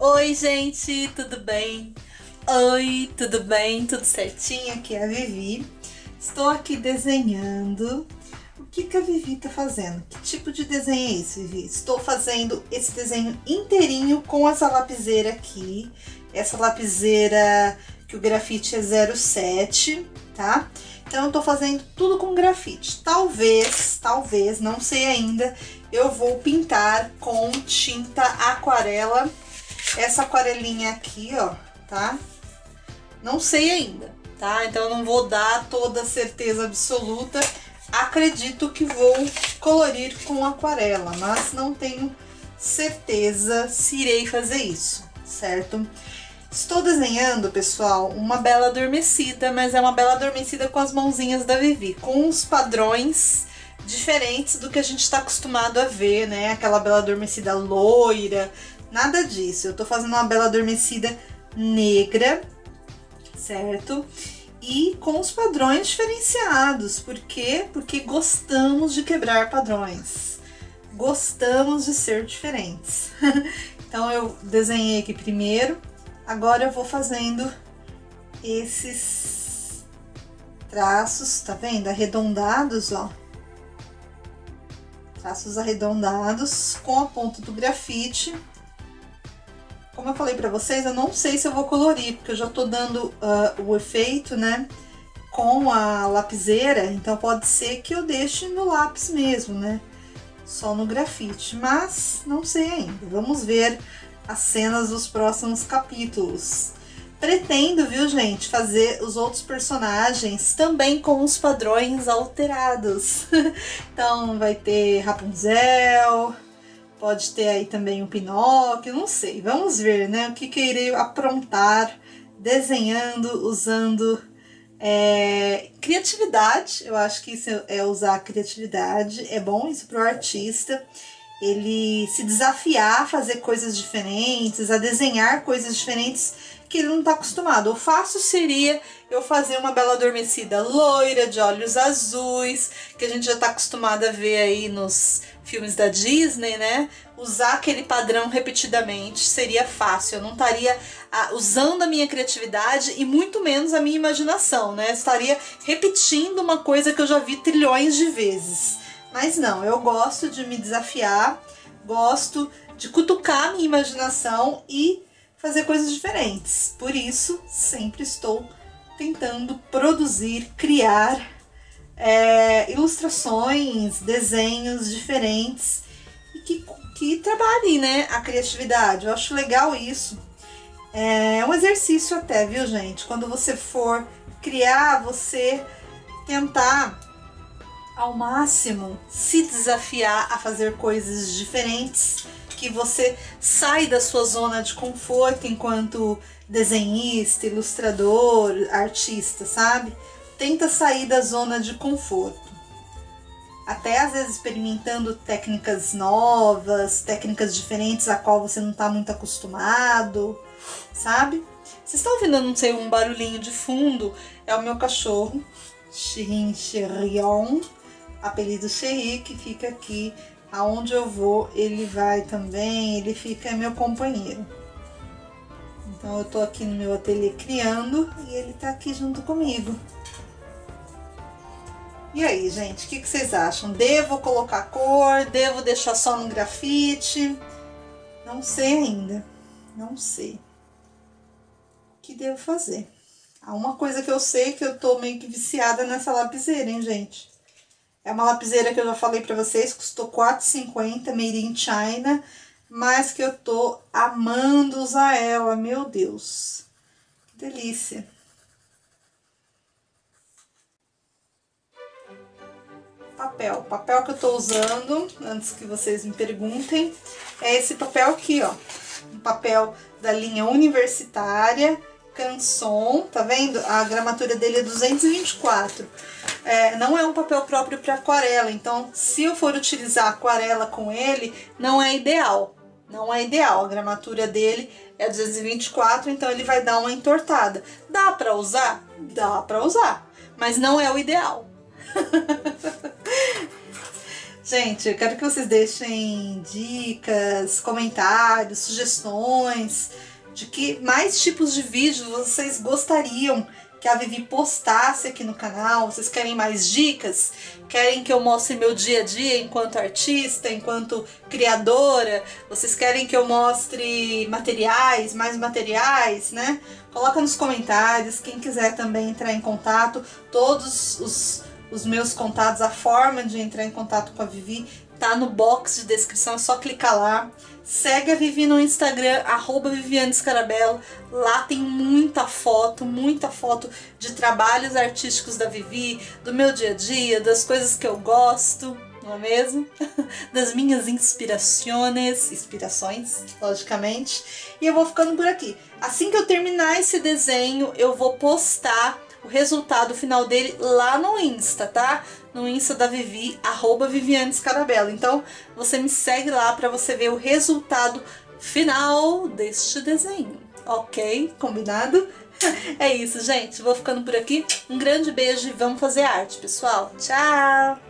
Oi, gente, tudo bem? Oi, tudo bem? Tudo certinho? Aqui é a Vivi. Estou aqui desenhando. O que, que a Vivi tá fazendo? Que tipo de desenho é esse, Vivi? Estou fazendo esse desenho inteirinho com essa lapiseira aqui. Essa lapiseira que o grafite é 07, tá? Então eu tô fazendo tudo com grafite. Talvez, talvez, não sei ainda, eu vou pintar com tinta aquarela. Essa aquarelinha aqui, ó, tá? Não sei ainda, tá? Então eu não vou dar toda a certeza absoluta. Acredito que vou colorir com aquarela, mas não tenho certeza se irei fazer isso, certo? Estou desenhando, pessoal, uma bela adormecida, mas é uma bela adormecida com as mãozinhas da Vivi, com os padrões diferentes do que a gente está acostumado a ver, né? Aquela bela adormecida loira, nada disso. Eu tô fazendo uma bela adormecida negra, certo? E com os padrões diferenciados. Por quê? Porque gostamos de quebrar padrões. Gostamos de ser diferentes. então eu desenhei aqui primeiro Agora eu vou fazendo esses traços, tá vendo? Arredondados, ó. Traços arredondados com a ponta do grafite. Como eu falei pra vocês, eu não sei se eu vou colorir, porque eu já tô dando uh, o efeito, né? Com a lapiseira, então pode ser que eu deixe no lápis mesmo, né? Só no grafite, mas não sei ainda. Vamos ver as cenas dos próximos capítulos. Pretendo, viu, gente, fazer os outros personagens também com os padrões alterados. então vai ter Rapunzel, pode ter aí também o Pinóquio, não sei. Vamos ver, né, o que, que eu irei aprontar desenhando, usando é, criatividade. Eu acho que isso é usar a criatividade. É bom isso para o artista ele se desafiar a fazer coisas diferentes, a desenhar coisas diferentes que ele não está acostumado. O fácil seria eu fazer uma bela adormecida loira, de olhos azuis, que a gente já está acostumado a ver aí nos filmes da Disney, né? Usar aquele padrão repetidamente seria fácil. Eu não estaria ah, usando a minha criatividade e muito menos a minha imaginação, né? Eu estaria repetindo uma coisa que eu já vi trilhões de vezes. Mas não, eu gosto de me desafiar, gosto de cutucar a minha imaginação e fazer coisas diferentes. Por isso, sempre estou tentando produzir, criar é, ilustrações, desenhos diferentes e que, que trabalhem né, a criatividade. Eu acho legal isso. É um exercício até, viu, gente? Quando você for criar, você tentar ao máximo se desafiar a fazer coisas diferentes, que você sai da sua zona de conforto enquanto desenhista, ilustrador, artista, sabe? Tenta sair da zona de conforto. Até às vezes experimentando técnicas novas, técnicas diferentes a qual você não está muito acostumado, sabe? Vocês estão ouvindo, não sei, um barulhinho de fundo? É o meu cachorro, Chirin Chirion apelido Xerri, que fica aqui aonde eu vou, ele vai também, ele fica meu companheiro. Então eu tô aqui no meu ateliê criando e ele tá aqui junto comigo. E aí, gente, o que, que, vocês acham? Devo colocar cor? Devo deixar só no grafite? Não sei ainda. Não sei. O que devo fazer? Há uma coisa que eu sei que eu tô meio que viciada nessa lapiseira, hein, gente? É uma lapiseira que eu já falei pra vocês, custou R$4,50, made in China, mas que eu tô amando usar ela, meu Deus. Que delícia. Papel. O papel que eu tô usando, antes que vocês me perguntem, é esse papel aqui, ó. Um papel da linha universitária, Canson, tá vendo? A gramatura dele é 224. É, não é um papel próprio para aquarela, então se eu for utilizar aquarela com ele, não é ideal. Não é ideal, a gramatura dele é 224, então ele vai dar uma entortada. Dá para usar? Dá para usar, mas não é o ideal. Gente, eu quero que vocês deixem dicas, comentários, sugestões de que mais tipos de vídeos vocês gostariam que a Vivi postasse aqui no canal. Vocês querem mais dicas? Querem que eu mostre meu dia a dia enquanto artista, enquanto criadora? Vocês querem que eu mostre materiais, mais materiais, né? Coloca nos comentários. Quem quiser também entrar em contato, todos os, os meus contatos, a forma de entrar em contato com a Vivi tá no box de descrição, é só clicar lá. Segue a Vivi no Instagram, arroba Viviane Scarabello. Lá tem muita foto, muita foto de trabalhos artísticos da Vivi, do meu dia a dia, das coisas que eu gosto, não é mesmo? Das minhas inspirações, inspirações, logicamente. E eu vou ficando por aqui. Assim que eu terminar esse desenho, eu vou postar o resultado final dele lá no Insta, tá? No Insta da Vivi, arroba Viviane Scarabello. Então, você me segue lá para você ver o resultado final deste desenho, ok? Combinado? É isso, gente. Vou ficando por aqui. Um grande beijo e vamos fazer arte, pessoal. Tchau!